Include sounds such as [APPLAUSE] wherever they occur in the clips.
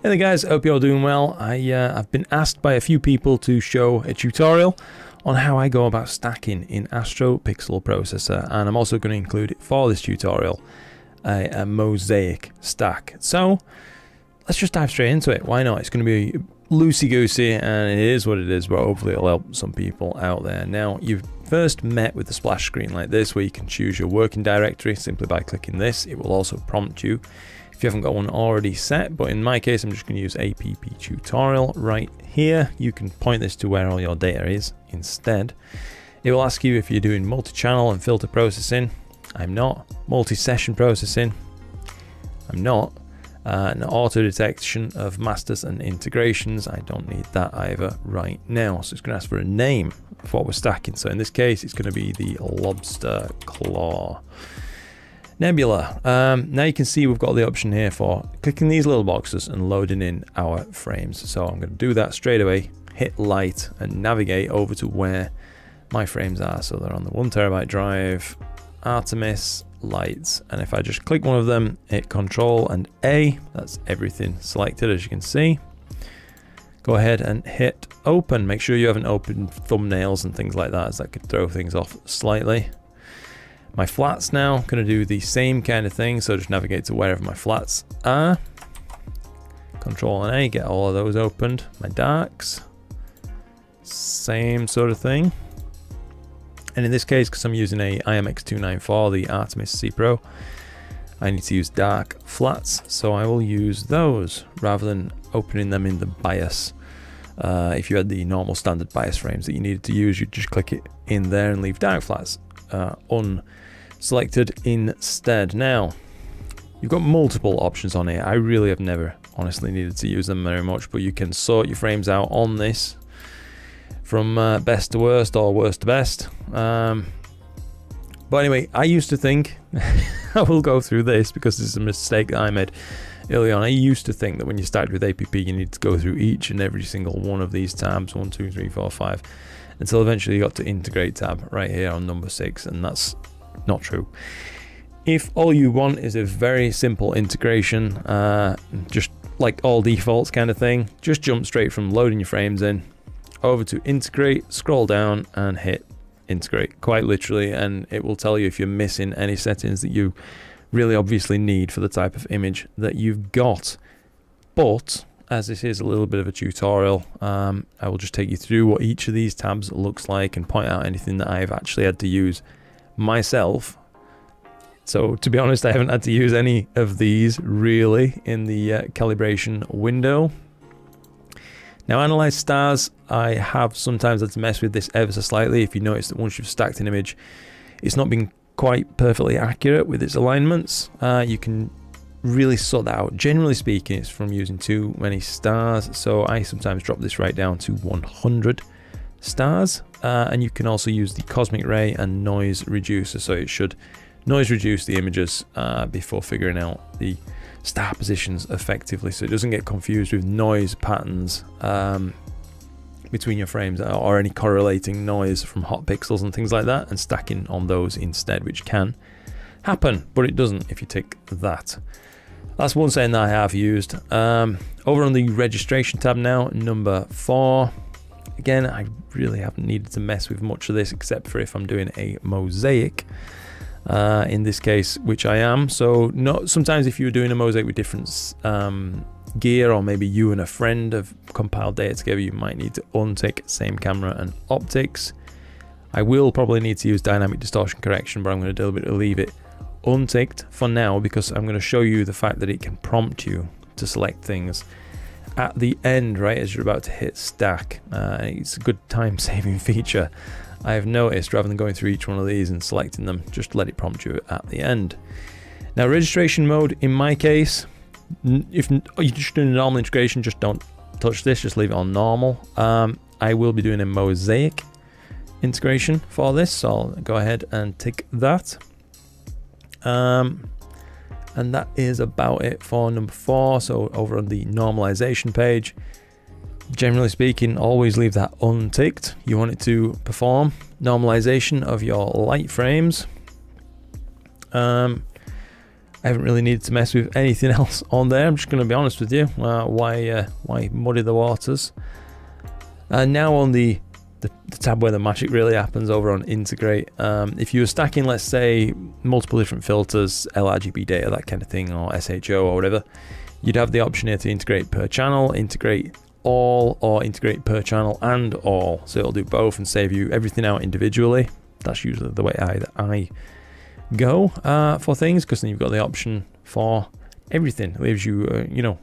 Hey guys, hope you're all doing well. I, uh, I've been asked by a few people to show a tutorial on how I go about stacking in Astro Pixel Processor and I'm also going to include for this tutorial a, a mosaic stack. So let's just dive straight into it. Why not? It's going to be loosey-goosey and it is what it is but hopefully it'll help some people out there. Now you've first met with the splash screen like this where you can choose your working directory simply by clicking this. It will also prompt you if you haven't got one already set, but in my case, I'm just going to use app tutorial right here. You can point this to where all your data is instead. It will ask you if you're doing multi-channel and filter processing. I'm not. Multi-session processing. I'm not. Uh, an auto detection of masters and integrations. I don't need that either right now. So it's going to ask for a name of what we're stacking. So in this case, it's going to be the lobster claw. Nebula. Um, now you can see we've got the option here for clicking these little boxes and loading in our frames. So I'm going to do that straight away, hit light and navigate over to where my frames are. So they're on the one terabyte drive, Artemis, lights. And if I just click one of them, hit control and A, that's everything selected as you can see. Go ahead and hit open. Make sure you haven't opened thumbnails and things like that as that could throw things off slightly. My flats now, going to do the same kind of thing, so just navigate to wherever my flats are. Control and A, get all of those opened. My darks, same sort of thing. And in this case, because I'm using a IMX294, the Artemis C Pro, I need to use dark flats, so I will use those rather than opening them in the bias. Uh, if you had the normal standard bias frames that you needed to use, you'd just click it in there and leave dark flats uh, un selected instead. Now, you've got multiple options on here. I really have never honestly needed to use them very much, but you can sort your frames out on this from uh, best to worst or worst to best. Um, but anyway, I used to think, [LAUGHS] I will go through this because this is a mistake that I made early on. I used to think that when you started with APP, you need to go through each and every single one of these tabs, one, two, three, four, five, until eventually you got to integrate tab right here on number six, and that's not true. If all you want is a very simple integration, uh, just like all defaults kind of thing, just jump straight from loading your frames in over to integrate, scroll down and hit integrate quite literally and it will tell you if you're missing any settings that you really obviously need for the type of image that you've got. But as this is a little bit of a tutorial, um, I will just take you through what each of these tabs looks like and point out anything that I've actually had to use myself. So to be honest, I haven't had to use any of these really in the uh, calibration window. Now analyze stars, I have sometimes had to mess with this ever so slightly. If you notice that once you've stacked an image, it's not been quite perfectly accurate with its alignments. Uh, you can really sort that out. Generally speaking, it's from using too many stars. So I sometimes drop this right down to 100 stars uh, and you can also use the cosmic ray and noise reducer. So it should noise reduce the images uh, before figuring out the star positions effectively. So it doesn't get confused with noise patterns um, between your frames or any correlating noise from hot pixels and things like that and stacking on those instead which can happen but it doesn't if you tick that. That's one setting that I have used. Um, over on the registration tab now number four Again, I really haven't needed to mess with much of this except for if I'm doing a mosaic. Uh, in this case, which I am. So not sometimes if you're doing a mosaic with different um, gear or maybe you and a friend have compiled data together, you might need to untick same camera and optics. I will probably need to use dynamic distortion correction, but I'm going to deliberately leave it unticked for now because I'm going to show you the fact that it can prompt you to select things at the end, right as you're about to hit stack. Uh, it's a good time saving [LAUGHS] feature. I have noticed rather than going through each one of these and selecting them, just let it prompt you at the end. Now registration mode, in my case, if you're just doing a normal integration, just don't touch this, just leave it on normal. Um, I will be doing a mosaic integration for this, so I'll go ahead and tick that. Um, and that is about it for number four. So over on the normalization page, generally speaking, always leave that unticked. You want it to perform normalization of your light frames. Um, I haven't really needed to mess with anything [LAUGHS] else on there. I'm just going to be honest with you. Uh, why uh, why muddy the waters? And now on the, the, the tab where the magic really happens over on integrate. Um, if you were stacking, let's say, multiple different filters, LRGB data, that kind of thing, or SHO or whatever, you'd have the option here to integrate per channel, integrate all, or integrate per channel and all. So it'll do both and save you everything out individually. That's usually the way I, I go uh, for things because then you've got the option for everything. It leaves you, uh, you know,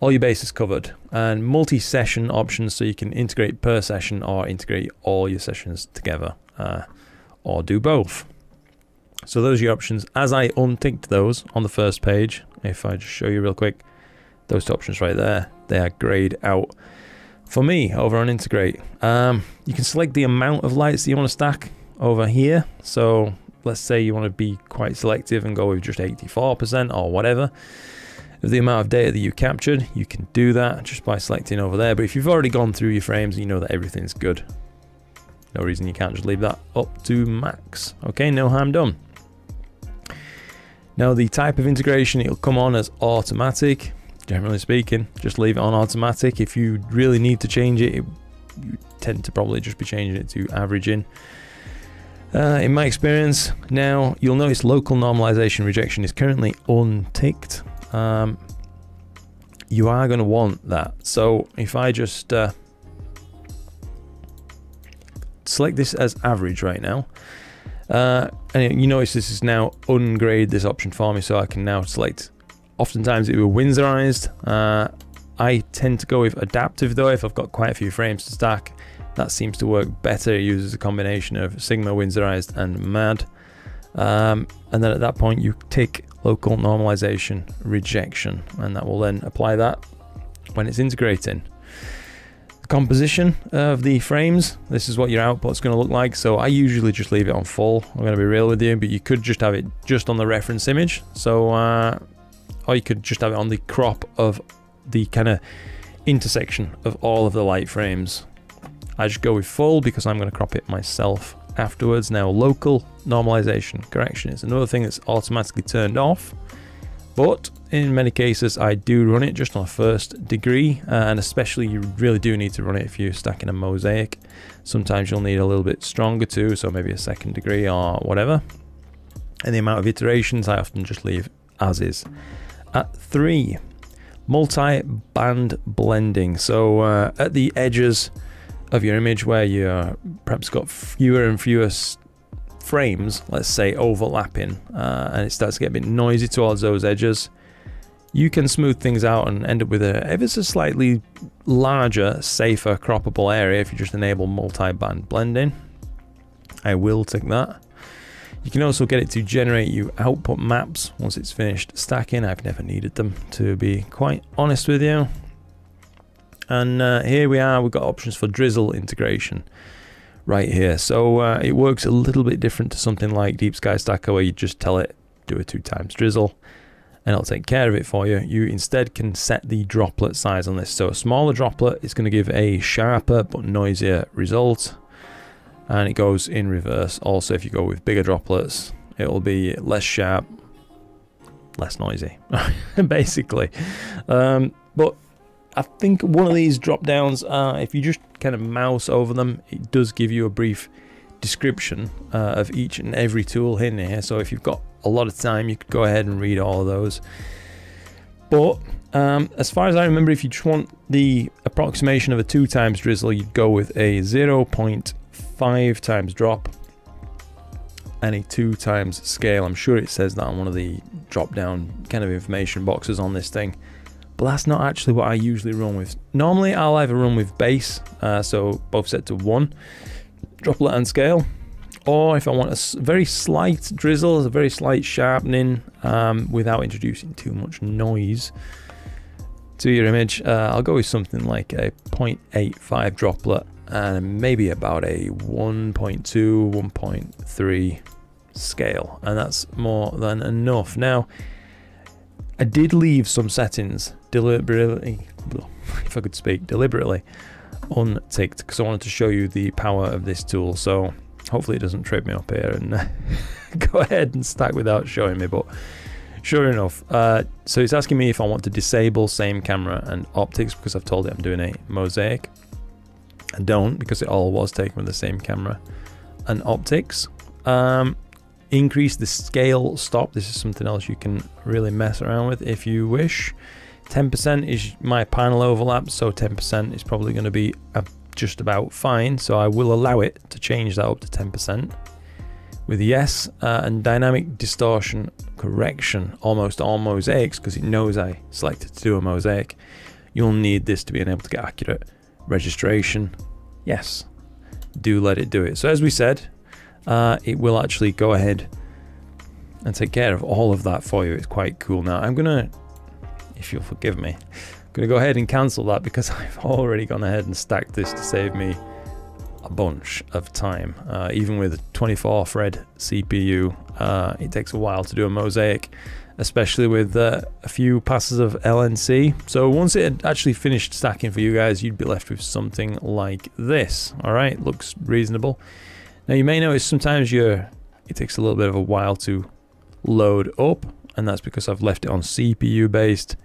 all your bases covered and multi-session options so you can integrate per session or integrate all your sessions together uh, or do both. So those are your options. As I unticked those on the first page, if I just show you real quick, those two options right there, they are grayed out. For me, over on integrate, um, you can select the amount of lights that you want to stack over here. So let's say you want to be quite selective and go with just 84% or whatever of the amount of data that you captured, you can do that just by selecting over there. But if you've already gone through your frames, and you know that everything's good. No reason you can't just leave that up to max. Okay, no harm done. Now the type of integration, it'll come on as automatic. Generally speaking, just leave it on automatic. If you really need to change it, it you tend to probably just be changing it to averaging. Uh, in my experience, now you'll notice local normalization rejection is currently unticked. Um, you are going to want that. So if I just uh, select this as average right now, uh, and you notice this is now ungrade this option for me, so I can now select. Oftentimes it will Winsorized. Uh, I tend to go with adaptive though if I've got quite a few frames to stack. That seems to work better. It uses a combination of Sigma, Winsorized, and MAD. Um, and then at that point, you tick local normalization rejection, and that will then apply that when it's integrating. The composition of the frames, this is what your output's going to look like. So I usually just leave it on full. I'm going to be real with you, but you could just have it just on the reference image. So, uh, or you could just have it on the crop of the kind of intersection of all of the light frames. I just go with full because I'm going to crop it myself afterwards. Now local normalization correction is another thing that's automatically turned off. But in many cases I do run it just on a first degree and especially you really do need to run it if you're stacking a mosaic. Sometimes you'll need a little bit stronger too, so maybe a second degree or whatever. And the amount of iterations I often just leave as is. At three, multi-band blending. So uh, at the edges of your image where you perhaps got fewer and fewer frames, let's say overlapping, uh, and it starts to get a bit noisy towards those edges, you can smooth things out and end up with a ever so slightly larger, safer croppable area if you just enable multi-band blending. I will take that. You can also get it to generate you output maps once it's finished stacking. I've never needed them to be quite honest with you. And uh, here we are, we've got options for drizzle integration right here. So uh, it works a little bit different to something like Deep Sky Stacker where you just tell it do a two times drizzle and it'll take care of it for you. You instead can set the droplet size on this. So a smaller droplet is going to give a sharper but noisier result. And it goes in reverse. Also, if you go with bigger droplets, it will be less sharp, less noisy, [LAUGHS] basically. Um, but I think one of these drop downs, uh, if you just kind of mouse over them, it does give you a brief description uh, of each and every tool in here. So if you've got a lot of time, you could go ahead and read all of those. But um, as far as I remember, if you just want the approximation of a two times drizzle, you'd go with a 0.5 times drop and a two times scale. I'm sure it says that on one of the drop down kind of information boxes on this thing but that's not actually what I usually run with. Normally I'll either run with base, uh, so both set to 1, droplet and scale, or if I want a very slight drizzle, a very slight sharpening um, without introducing too much noise to your image, uh, I'll go with something like a 0.85 droplet and maybe about a 1.2, 1.3 scale, and that's more than enough. Now, I did leave some settings deliberately, [LAUGHS] if I could speak, deliberately unticked because I wanted to show you the power of this tool. So hopefully it doesn't trip me up here and [LAUGHS] go ahead and stack without showing me. But sure enough. Uh, so it's asking me if I want to disable same camera and optics because I've told it I'm doing a mosaic. I don't because it all was taken with the same camera and optics. Um, increase the scale stop. This is something else you can really mess around with if you wish. 10% is my panel overlap, so 10% is probably going to be just about fine. So I will allow it to change that up to 10% with yes uh, and dynamic distortion correction almost all mosaics because it knows I selected to do a mosaic you'll need this to be able to get accurate registration yes do let it do it so as we said uh, it will actually go ahead and take care of all of that for you it's quite cool now I'm gonna if you'll forgive me I'm gonna go ahead and cancel that because [LAUGHS] I've already gone ahead and stacked this to save me a bunch of time. Uh, even with 24 thread CPU, uh, it takes a while to do a mosaic, especially with uh, a few passes of LNC. So once it had actually finished stacking for you guys, you'd be left with something like this. All right, looks reasonable. Now you may notice sometimes you it takes a little bit of a while to load up, and that's because I've left it on CPU based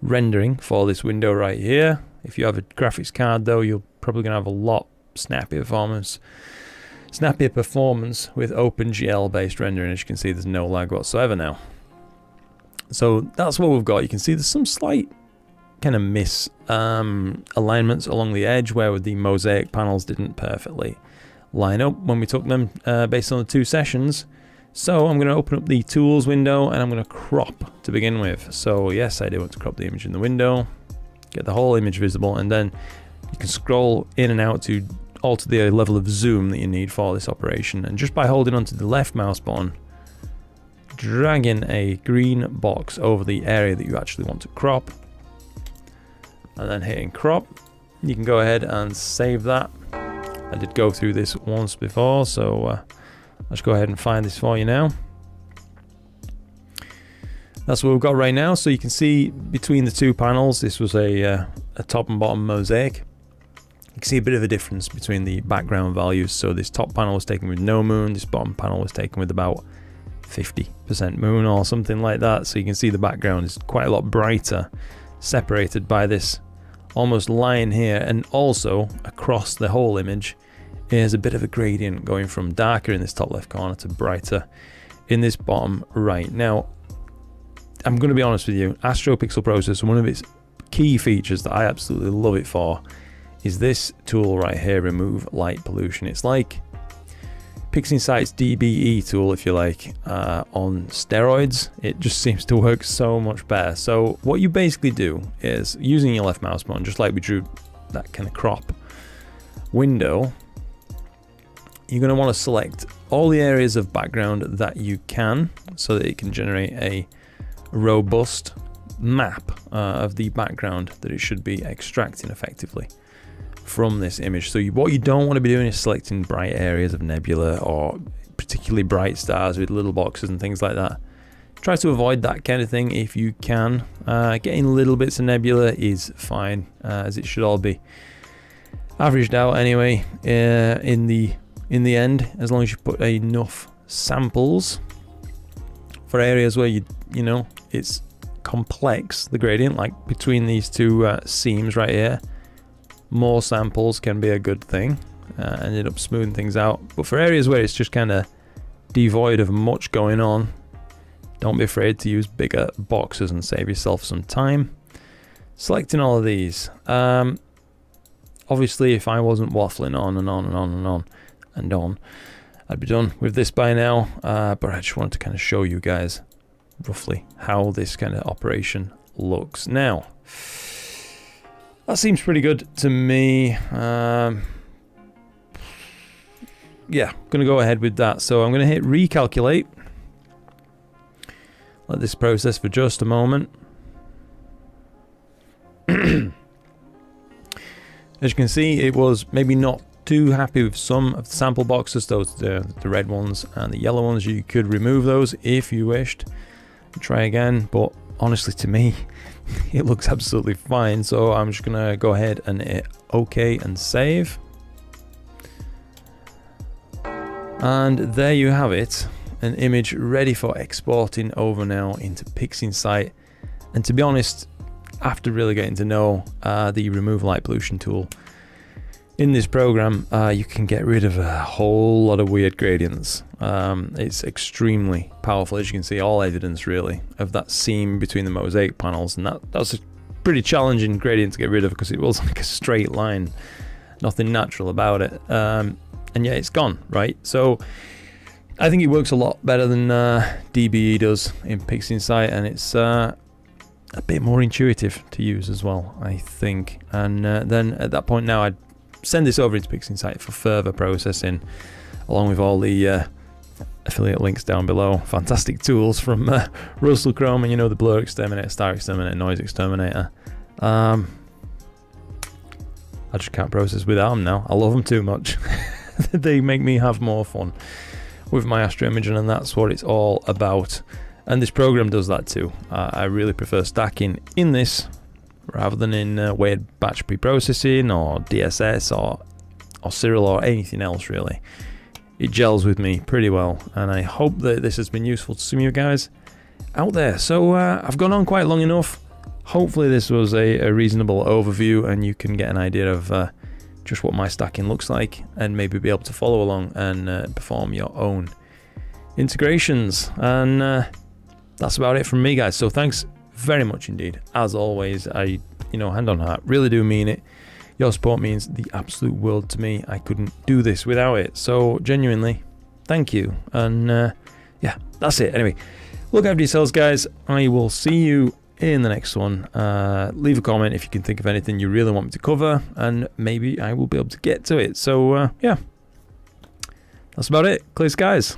rendering for this window right here. If you have a graphics card though, you're probably gonna have a lot snappy performance. Snappier performance with OpenGL based rendering. As you can see, there's no lag whatsoever now. So that's what we've got. You can see there's some slight kind of miss um, alignments along the edge where the mosaic panels didn't perfectly line up when we took them uh, based on the two sessions. So I'm going to open up the tools window and I'm going to crop to begin with. So yes, I do want to crop the image in the window, get the whole image visible, and then you can scroll in and out to alter the level of zoom that you need for this operation. And just by holding onto the left mouse button, dragging a green box over the area that you actually want to crop, and then hitting crop, you can go ahead and save that. I did go through this once before, so uh, let's go ahead and find this for you now. That's what we've got right now. So you can see between the two panels, this was a, uh, a top and bottom mosaic. You can see a bit of a difference between the background values. So this top panel was taken with no moon, this bottom panel was taken with about 50% moon or something like that. So you can see the background is quite a lot brighter, separated by this almost line here. And also across the whole image is a bit of a gradient going from darker in this top left corner to brighter in this bottom right. Now, I'm going to be honest with you, Astro Pixel Processor, one of its key features that I absolutely love it for is this tool right here, remove light pollution. It's like PixInsight's DBE tool, if you like, uh, on steroids. It just [LAUGHS] seems to work so much better. So what you basically do is using your left mouse button, just like we drew that kind of crop window, you're going to want to select all the areas of background that you can so that it can generate a robust map uh, of the background that it should be extracting effectively from this image. So you, what you don't want to be doing is selecting bright areas of nebula or particularly bright stars with little boxes and things like that. Try to avoid that kind of thing if you can. Uh, getting little bits of nebula is fine, uh, as it should all be averaged out anyway. Uh, in the in the end, as long as you put enough samples for areas where you you know it's complex the gradient, like between these two uh, seams right here more samples can be a good thing uh, and end up smoothing things out. But for areas where it's just kind of devoid of much going on, don't be afraid to use bigger boxes and save yourself some time. Selecting all of these. Um, obviously, if I wasn't waffling on and on and on and on and on, I'd be done with this by now. Uh, but I just wanted to kind of show you guys roughly how this kind of operation looks. Now, that seems pretty good to me. Um, yeah, going to go ahead with that. So I'm going to hit recalculate. Let this process for just a moment. [CLEARS THROAT] As you can see, it was maybe not too happy with some of the sample boxes, those the, the red ones and the yellow ones. You could remove those if you wished. Try again, but honestly to me, [LAUGHS] it looks absolutely fine. So I'm just gonna go ahead and hit OK and save. And there you have it. an image ready for exporting over now into PixInsight. And to be honest, after really getting to know uh, the remove light pollution tool in this program, uh, you can get rid of a whole lot of weird gradients. Um, it's extremely powerful, as you can see, all evidence really of that seam between the mosaic panels, and that that's a pretty challenging gradient to get rid of because it was [LAUGHS] like a straight line, nothing natural about it. Um, and yeah, it's gone, right? So I think it works a lot better than uh, DBE does in PixInsight, and it's uh, a bit more intuitive to use as well, I think. And uh, then at that point now, I'd send this over into PixInsight for further processing, along with all the uh, affiliate links down below. Fantastic tools from uh, Russell Croman, and you know the BlurXTerminator, Star Exterminator, NoiseXTerminator. Um, I just can't process without them now. I love them too much. [LAUGHS] they make me have more fun with my Astro Imaging, and that's what it's all about. And this program does that too. Uh, I really prefer stacking in this rather than in uh, weighted batch pre-processing or DSS or or Siril or anything else really. It gels with me pretty well, and I hope that this has been useful to some of you guys out there. So uh, I've gone on quite long enough. Hopefully this was a, a reasonable overview, and you can get an idea of uh, just what my stacking looks like and maybe be able to follow along and uh, perform your own integrations. And uh, that's about it from me, guys. So thanks very much indeed. As always, I, you know, hand on heart, really do mean it. Your support means the absolute world to me. I couldn't do this without it. So genuinely, thank you. And uh, yeah, that's it. Anyway, look after yourselves, guys. I will see you in the next one. Uh, leave a comment if you can think of anything you really want me to cover, and maybe I will be able to get to it. So, uh, yeah, that's about it. Clear skies.